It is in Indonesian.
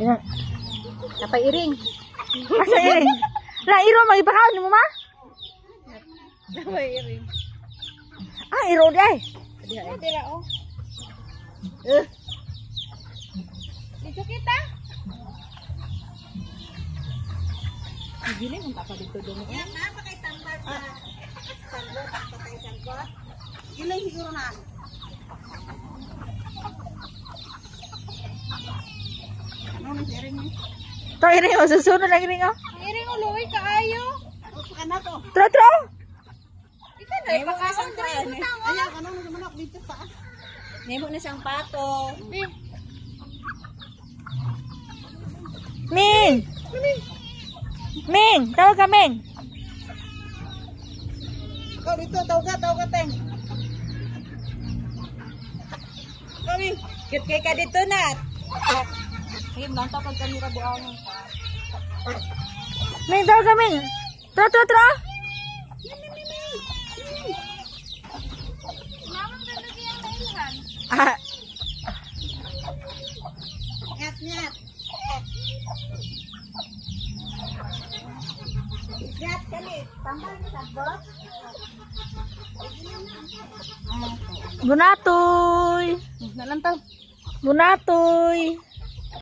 Yan. Apa iring? Asa iring? Lah iro magipakaon mo ma? Apa iring? Ah, iro di ay. Oh, dila oh. Eh. Dito kita. Gini kung pa dito dun. Yan na pa kay tambal sa sandot pa kay sandot. Ilang siguro na. Ano si iring ni? To iring o susunod lang iring o. Iring uloy kaayo. Upo na to. Tro tro. Ika na ipakaon dre Ayan, ano na manok dito pa. Nemo na siyang pato. Ming. Ming, tawag ka. Ikaw dito, tawag ka, tawag ka, Teng. Kami. Cute kay ka dito, Nat. Ayun lang, tapag kami kaya ang naihan. Ah, Nyat, nyat. Nyat, kali. Sabot. Bunatoy! Bunatoy!